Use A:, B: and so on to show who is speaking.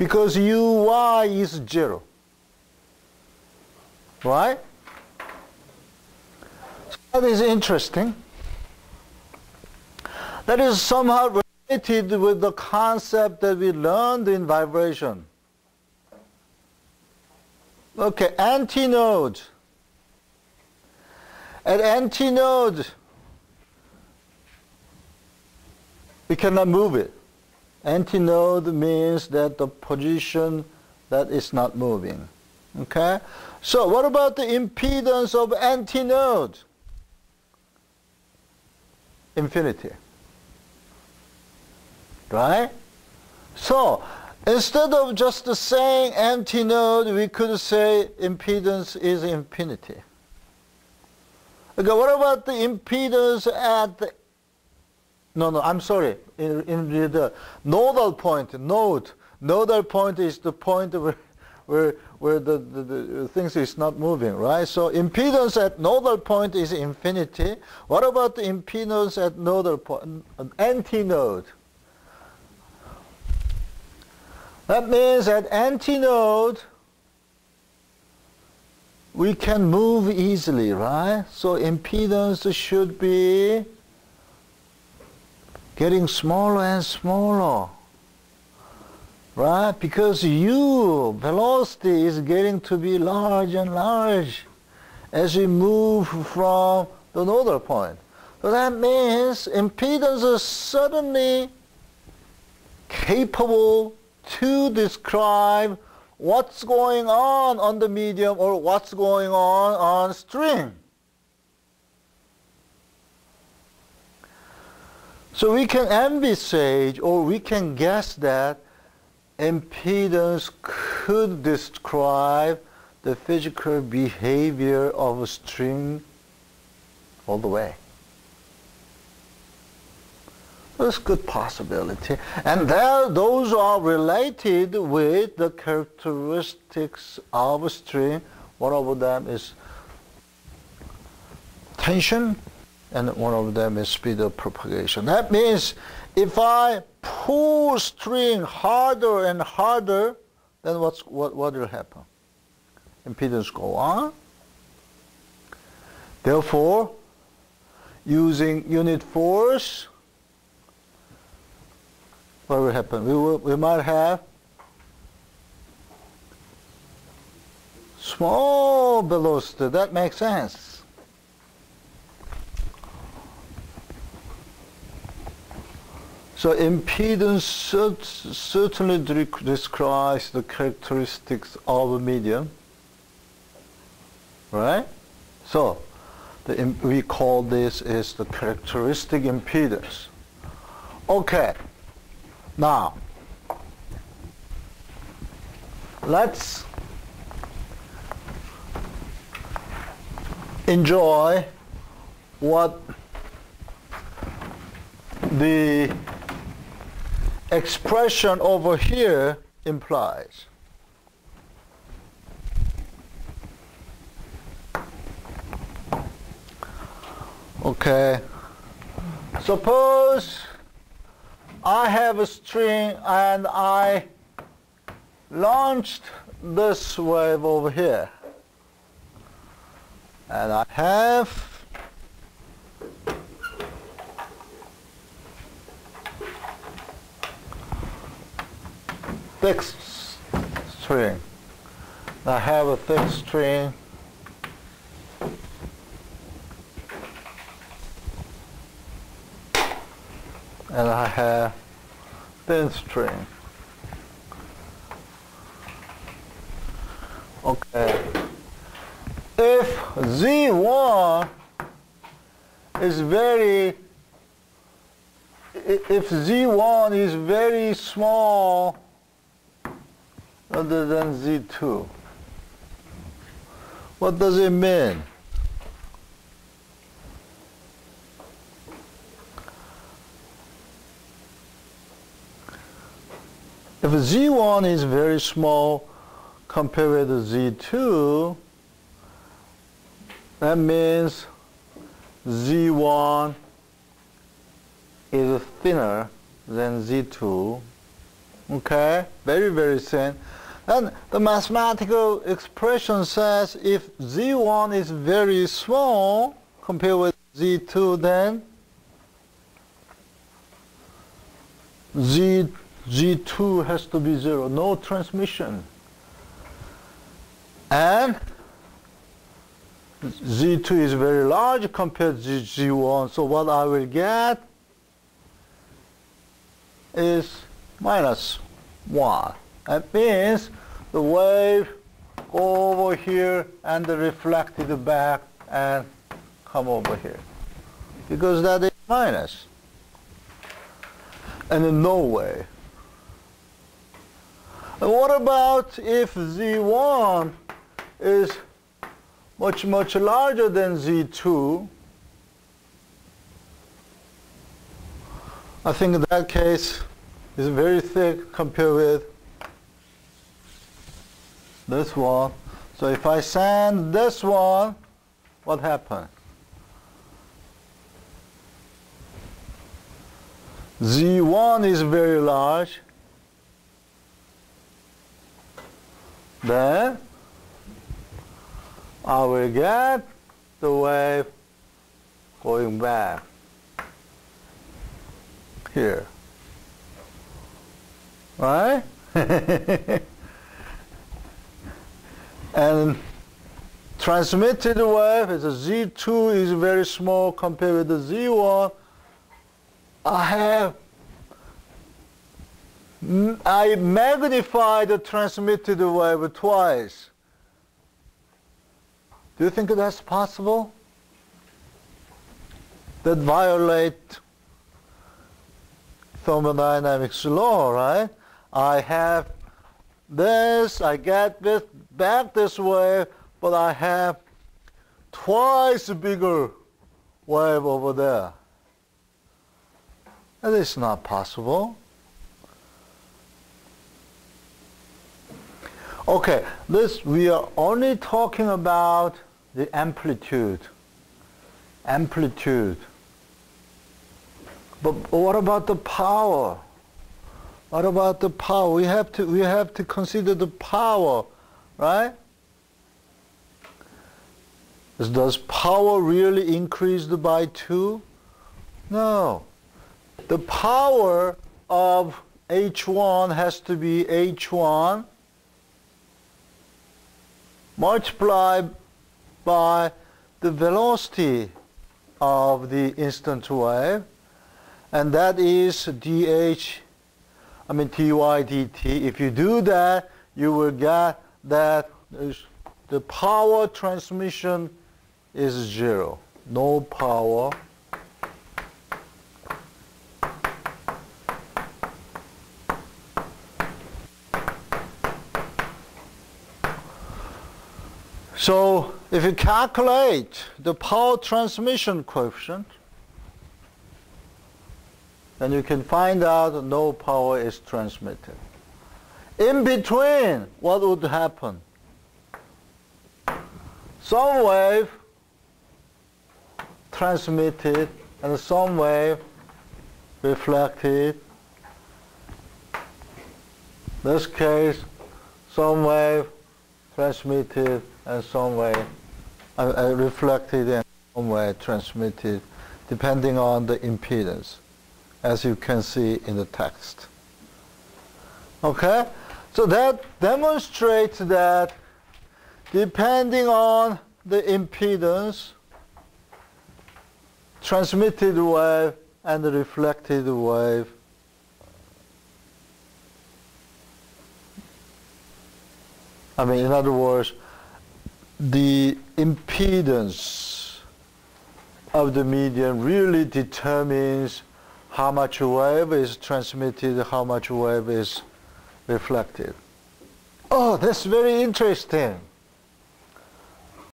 A: because uy is 0. Right? So that is interesting. That is somehow related with the concept that we learned in vibration. Okay, antinode. At antinode, we cannot move it. Antinode means that the position that is not moving. Okay? So what about the impedance of antinode? Infinity. Right? So instead of just saying antinode, we could say impedance is infinity. Okay, what about the impedance at the no, no, I'm sorry. In, in the nodal point, node, nodal point is the point where, where, where the, the, the things is not moving, right? So impedance at nodal point is infinity. What about the impedance at nodal point, antinode? That means at antinode, we can move easily, right? So impedance should be getting smaller and smaller. Right? Because u, velocity, is getting to be large and large as we move from the nodal point. So that means impedance is suddenly capable to describe what's going on on the medium or what's going on on string. So we can envisage or we can guess that impedance could describe the physical behavior of a string all the way. That's a good possibility. And those are related with the characteristics of a string. One of them is tension, and one of them is speed of propagation. That means if I pull string harder and harder, then what's, what, what will happen? Impedance go on. Therefore, using unit force, what will happen? We, will, we might have small velocity. That makes sense. So impedance certainly describes the characteristics of a medium, right? So we call this is the characteristic impedance. Okay, now let's enjoy what the expression over here implies. Okay. Suppose I have a string and I launched this wave over here. And I have thick string. I have a thick string and I have thin string. Okay. If Z1 is very, if Z1 is very small, other than Z2. What does it mean? If Z1 is very small compared with Z2, that means Z1 is thinner than Z2 Okay, very, very thin. And the mathematical expression says if Z1 is very small compared with Z2, then Z, Z2 has to be zero, no transmission. And Z2 is very large compared to Z1, so what I will get is minus 1. That means the wave go over here and the reflected back and come over here. Because that is minus. And in no way. And what about if Z1 is much, much larger than Z2? I think in that case is very thick compared with this one. So if I sand this one, what happens? Z1 is very large. Then I will get the wave going back here. Right? and transmitted wave is a Z2 is very small compared with the Z1. I have I magnify the transmitted wave twice. Do you think that's possible? That violate thermodynamics law, right? I have this, I get this back this way, but I have twice bigger wave over there. That is not possible. Okay, this we are only talking about the amplitude. Amplitude. But what about the power? What about the power? We have to, we have to consider the power, right? Does power really increase by 2? No. The power of H1 has to be H1 multiplied by the velocity of the instant wave and that is dh I mean dy dt. If you do that, you will get that the power transmission is zero. No power. So if you calculate the power transmission coefficient, then you can find out no power is transmitted. In between, what would happen? Some wave transmitted and some wave reflected. This case, some wave transmitted and some wave uh, uh, reflected and some wave transmitted, depending on the impedance as you can see in the text. Okay? So that demonstrates that depending on the impedance, transmitted wave and the reflected wave I mean, in other words, the impedance of the medium really determines how much wave is transmitted, how much wave is reflected. Oh, that's very interesting.